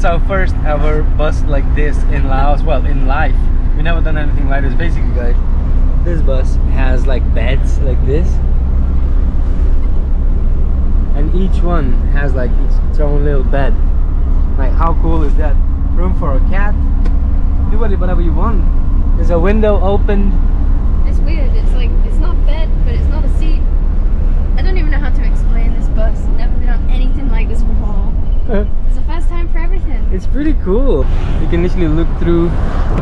That's our first ever bus like this in Laos. Well, in life, we never done anything like this. Basically, guys, this bus has like beds like this, and each one has like its, its own little bed. Like, how cool is that? Room for a cat. Do whatever you want. There's a window open. It's weird. It's like it's not bed, but it's not a seat. I don't even know how to explain this bus. Never been on anything like this before. It's the first time for everything. It's pretty cool. You can literally look through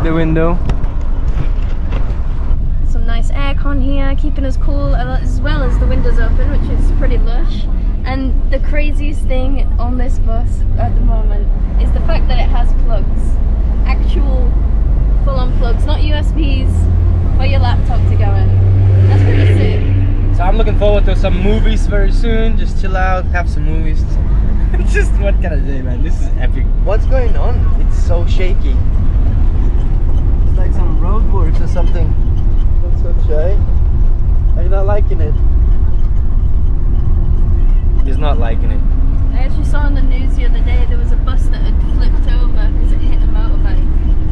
the window. Some nice aircon here, keeping us cool as well as the windows open, which is pretty lush. And the craziest thing on this bus at the moment is the fact that it has plugs. Actual full-on plugs, not USBs for your laptop to go in. That's pretty sick. So I'm looking forward to some movies very soon. Just chill out, have some movies. Just what can I say, man? This is epic. What's going on? It's so shaky. It's like some roadworks or something. That's so shy. Are you not liking it? He's not liking it. I actually saw on the news the other day there was a bus that had flipped over because it hit a motorbike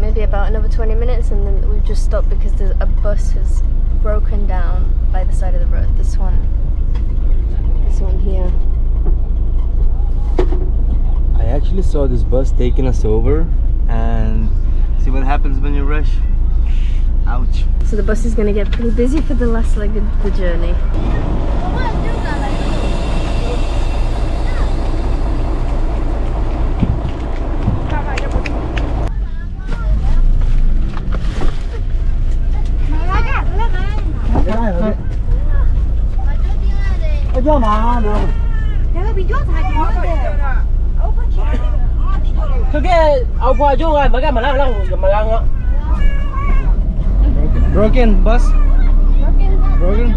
maybe about another 20 minutes, and then we've just stopped because there's a bus has broken down by the side of the road. This one, this one here. I actually saw this bus taking us over and see what happens when you rush. Ouch. So the bus is going to get pretty busy for the last leg of the journey. Cái ông qua chú ơi mà cái mà lăng lăng mà lăng á Broken, broken bus? Broken?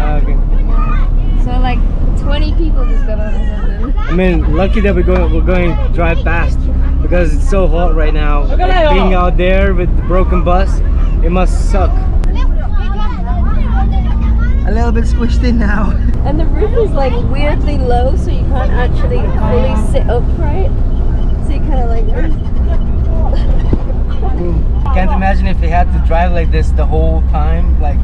Ah, okay. So like 20 people just got on or something. I mean, lucky that we're going we're going to drive fast because it's so hot right now. Like, being out there with the broken bus, it must suck. A little bit squished in now. And the roof is like weirdly low, so you can't actually fully sit upright. So you kind of like. Can't imagine if they had to drive like this the whole time. Like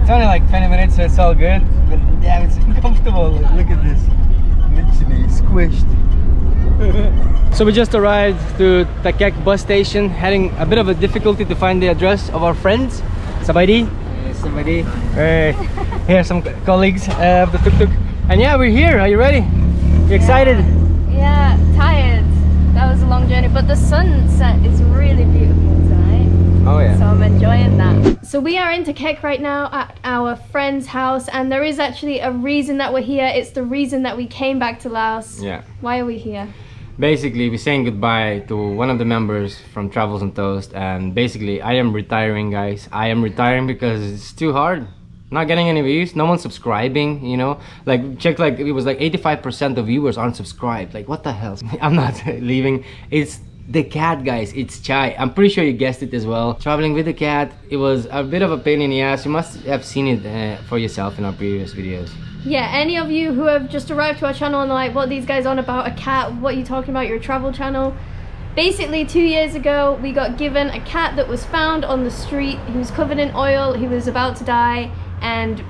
it's only like 20 minutes, so it's all good. But damn, it's uncomfortable. Like, look at this, literally squished. so we just arrived to Thakhek bus station, having a bit of a difficulty to find the address of our friends. Sabadi. Sabadi. Hey, here are some colleagues uh, of the tuk tuk. And yeah, we're here. Are you ready? You excited? Yeah, tired. That was a long journey, but the sunset is really beautiful tonight. Oh yeah. So I'm enjoying that. So we are in Thakhek right now at our friend's house, and there is actually a reason that we're here. It's the reason that we came back to Laos. Yeah. Why are we here? Basically we're saying goodbye to one of the members from Travels on Toast and basically i am retiring guys. I am retiring because it's too hard. Not getting any views no one's subscribing you know? Like check like it was like 85% of viewers aren't subscribed. Like what the hell? I'm not leaving. It's the cat guys it's chai i'm pretty sure you guessed it as well traveling with the cat it was a bit of a pain in the ass you must have seen it uh, for yourself in our previous videos Yeah, any of you who have just arrived to our channel and like, what these guys on about a cat? What are you talking about? Your travel channel? Basically, two years ago, we got given a cat that was found on the street. He was covered in oil. He was about to die, and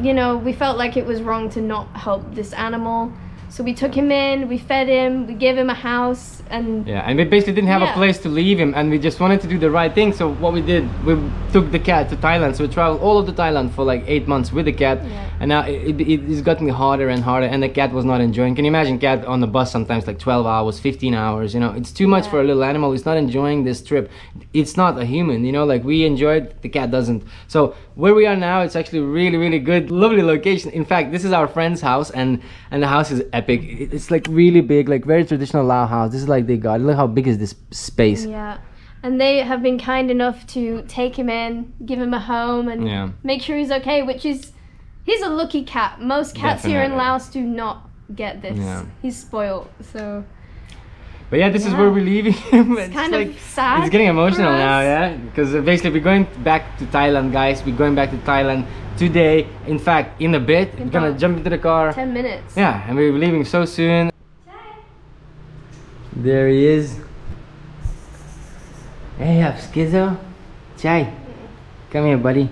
you know, we felt like it was wrong to not help this animal. So we took him in, we fed him, we gave him a house, and Yeah, and we basically didn't have Yeah. a place to leave him, and we just wanted to do the right thing. So what we did, we took the cat to Thailand. So we traveled all of the Thailand for like eight months with the cat, Yeah. and now it, it, it's gotten harder and harder. And the cat was not enjoying. Can you imagine cat on the bus sometimes like 12 hours, 15 hours? You know, it's too much Yeah. for a little animal. It's not enjoying this trip. It's not a human. You know, like we enjoyed, the cat doesn't. So where we are now, it's actually really, really good, lovely location. In fact, this is our friend's house, and and the house is epic. It- It's like really big, like very traditional Lao house. This is like they got. Look how big is this space. yeah. And they have been kind enough to take him in, give him a home, and Yeah. make sure he's okay, which is He's a lucky cat. Most cats here in Laos do not get this. Yeah. He's spoiled. So But yeah, this is where we're leaving him. it's kind of sad. It's getting emotional now, yeah? Because basically we're going back to Thailand, guys. We're going back to Thailand today. In fact, in a bit, we're gonna jump into the car. Ten minutes. Yeah, and we're leaving so soon. There he is. Hey up, Schizo. Chai. Come here, buddy.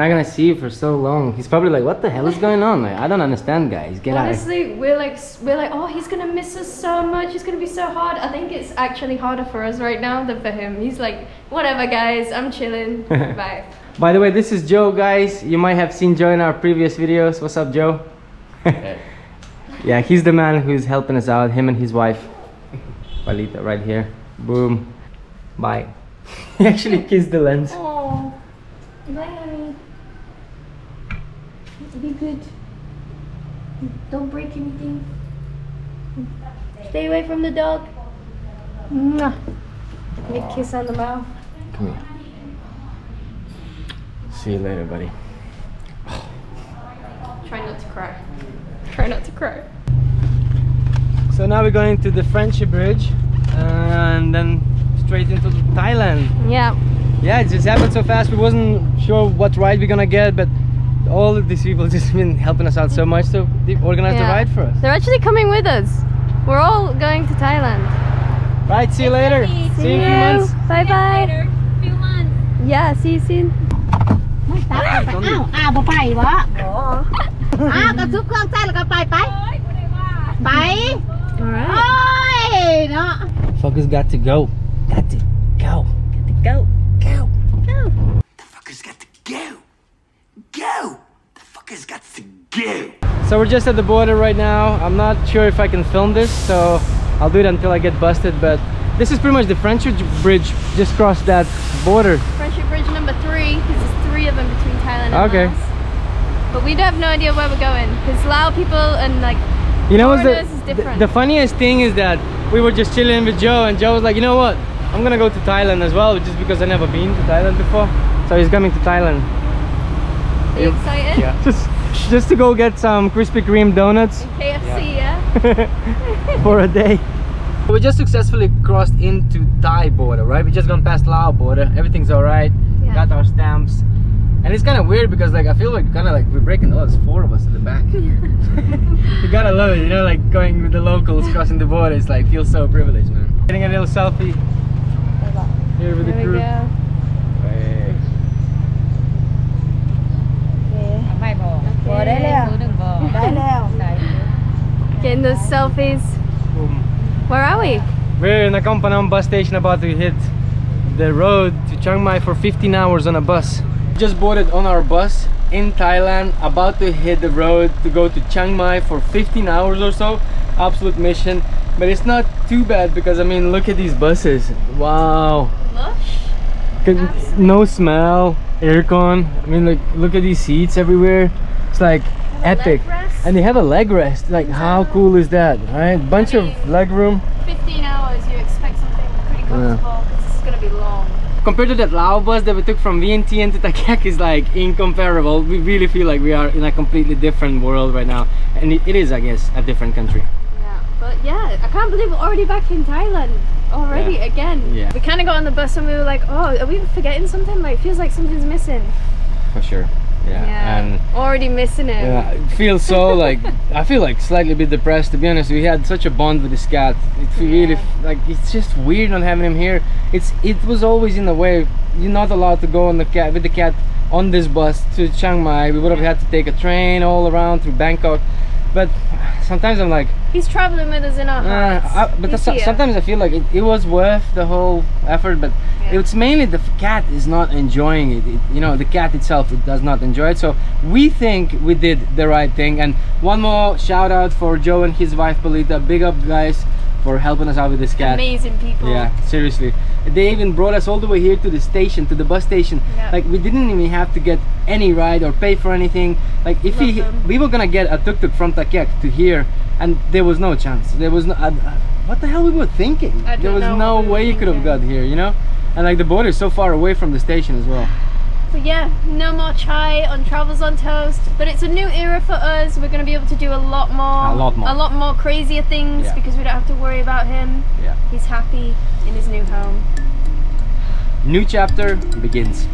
We're not gonna see you for so long. He's probably like, what the hell is going on? Like, I don't understand, guys. Get out. Honestly, we're like we're like, oh, he's gonna miss us so much. It's gonna be so hard. I think it's actually harder for us right now than for him. He's like, whatever, guys. I'm chilling. Bye. By the way, this is Joe, guys. You might have seen Joe in our previous videos. What's up, Joe? yeah, he's the man who's helping us out. Him and his wife, Palita, right here. Boom. Bye. he actually kissed the lens. Oh, bye, honey. Be good. Don't break anything. Stay away from the dog. Mwah. Big kiss on the mouth. Come here. See you later, buddy. Try not to cry. Try not to cry. So now we're going to the Friendship Bridge and then straight into Thailand. Yeah. Yeah, it just happened so fast. We wasn't sure what ride we're gonna get, but all of these people just been helping us out so much to they organize the Yeah. ride for us. They're actually coming with us. We're all going to Thailand. Right, see you later. See, you in a few months. Bye bye. few months. Yeah, see you soon. ไม่ตายอ้าวอ้าวบ่ไปวะอ้าวก็ทุกเครื่องใต้แล้วก็ไปไปไป Alright. โอ้ยเนาะ Fuckers got to go. Got to go. go Go. So we're just at the border right now. I'm not sure if I can film this, so I'll do it until I get busted. But this is pretty much the Friendship Bridge. Just crossed that border. Friendship Bridge number three, because there's three of them between Thailand and Okay. Laos. But we have no idea where we're going, because Lao people and like You know what's the, is the different. the funniest thing is that we were just chilling with Joe, and Joe was like, you know what? I'm gonna go to Thailand as well, just because I've never been to Thailand before. So he's coming to Thailand. are you excited? Just just to go get some Krispy Kreme donuts. KFC, yeah. for a day. We just successfully crossed into Thai border, right? We just gone past Lao border. Everything's all right. Yeah. Got our stamps. And it's kind of weird because like I feel like kind of like we're breaking. Oh, there's four of us in the back. you gotta love it, you know, like going with the locals crossing the border. It's like feels so privileged, man. Getting a little selfie here with the There we crew. go. Hey. ไม่ Getting those selfies. Where are we? We're in Nakhon Phanom bus station about to hit the road to Chiang Mai for 15 hours on a bus. Just boarded on our bus in Thailand, about to hit the road to go to Chiang Mai for 15 hours or so. Absolute mission, but it's not too bad because I mean, look at these buses. Wow. Lush. No smell, aircon. I mean, like, look at these seats everywhere. It's like epic. And they have a leg rest. Like, how cool is that, right? Bunch of leg room. 15 hours, you expect something pretty comfortable because it's gonna be long. compared to that Lao bus that we took from Vientiane to Thakhek is like incomparable. We really feel like we are in a completely different world right now. And it, it is, I guess, a different country. Yeah, but yeah, I can't believe we're already back in Thailand already Yeah. again. Yeah. We kind of got on the bus and we were like, oh, are we forgetting something? Like, feels like something's missing. For sure. Yeah. And already missing it. yeah, it feels so like I feel like slightly a bit depressed to be honest. We had such a bond with this cat. It really like it's just weird not having him here. It's it was always in a way you're not allowed to go on the cat with the cat on this bus to Chiang Mai. We would have had to take a train all around through Bangkok. But sometimes I'm like He's traveling with us in our Uh, hearts. I, but so- sometimes I feel like it, it was worth the whole effort, but Yeah. it's mainly the cat is not enjoying it. It- You know, the cat itself it does not enjoy it. So we think we did the right thing. And one more shout out for Joe and his wife Polita. Big up, guys, for helping us out with this cat. Amazing people. Yeah, seriously. They even brought us all the way here to the station, to the bus station. Yeah. Like we didn't even have to get any ride or pay for anything. Like if we we were gonna get a tuk tuk from Thakhek to here, and there was no chance. There was no. Uh, uh, what the hell we were thinking? I there was know no way you could have got here. You know, and like the border is so far away from the station as well. But yeah, no more chai on Travels on Toast. But it's a new era for us. We're gonna be able to do a lot more, A lot more. a lot more crazier things Yeah. because we don't have to worry about him. Yeah. He's happy in his new home. New chapter begins.